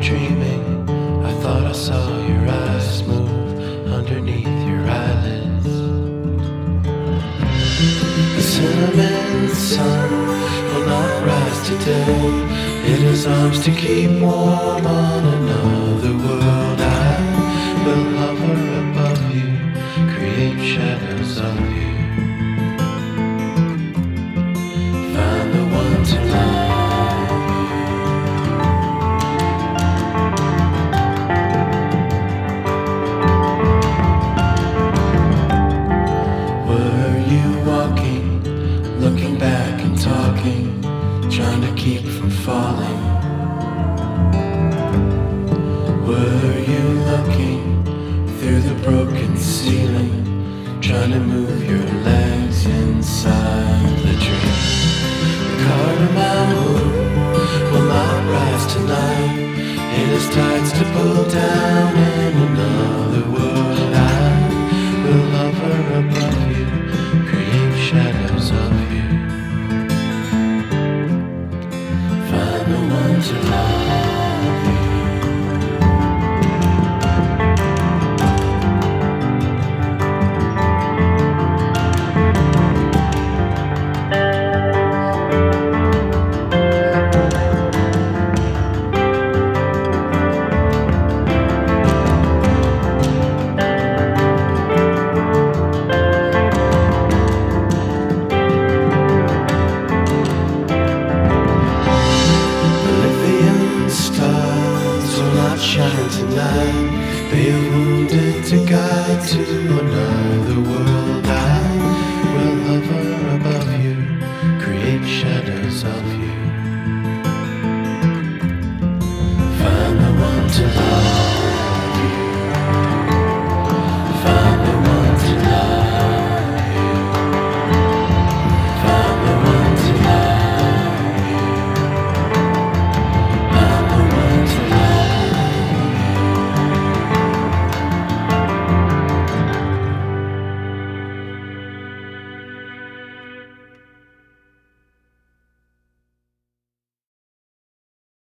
Dreaming, I thought I saw your eyes move underneath your eyelids. The cinnamon sun will not rise today. In his arms to keep warm on another world. I will hover above you, create shadows of you. your left. to man, be a wounded to guide to another.